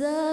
Zaid